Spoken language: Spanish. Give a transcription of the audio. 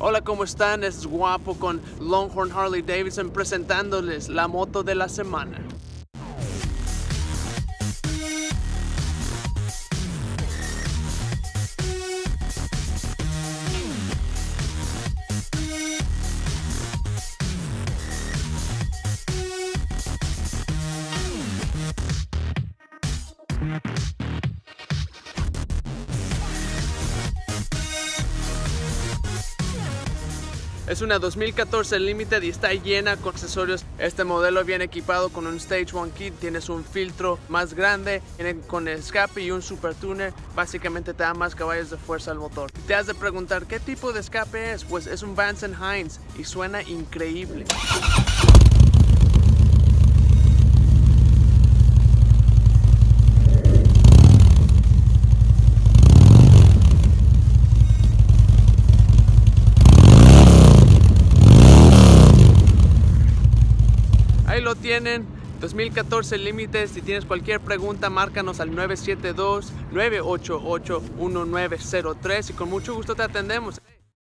Hola, ¿cómo están? Es Guapo con Longhorn Harley Davidson presentándoles la moto de la semana. Es una 2014 Limited y está llena con accesorios. Este modelo viene equipado con un Stage 1 Kit, tienes un filtro más grande, viene con escape y un Super Tuner. Básicamente te da más caballos de fuerza al motor. Te has de preguntar qué tipo de escape es, pues es un Vance Hines y suena increíble. Lo tienen. 2014 límites. Si tienes cualquier pregunta, márcanos al 972-988-1903 y con mucho gusto te atendemos.